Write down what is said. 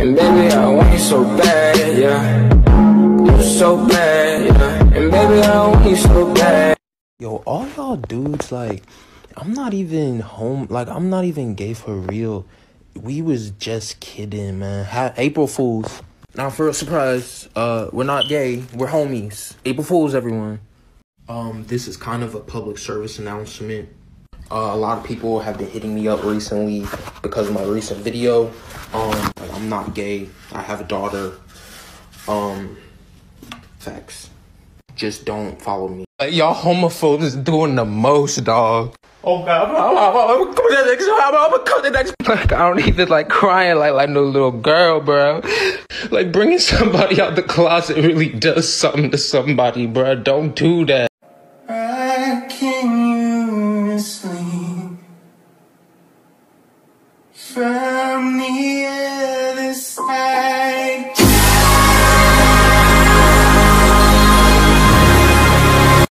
And baby, I want you so bad, yeah. You so bad, yeah. And baby, I want you so bad. Yo, all y'all dudes, like, I'm not even home. Like, I'm not even gay for real. We was just kidding, man. Ha- April Fools. Now, for a surprise, uh, we're not gay. We're homies. April Fools, everyone. Um, this is kind of a public service announcement. Uh, a lot of people have been hitting me up recently because of my recent video. Um, like, I'm not gay. I have a daughter. Um, facts. Just don't follow me. Like, y'all homophobes is doing the most, dog. Oh god, I'm, I'm, I'm, I'm coming to the next I'm, I'm coming to the next like I don't even like crying like like no little girl, bro. Like bringing somebody out the closet really does something to somebody, bro. Don't do that. from me.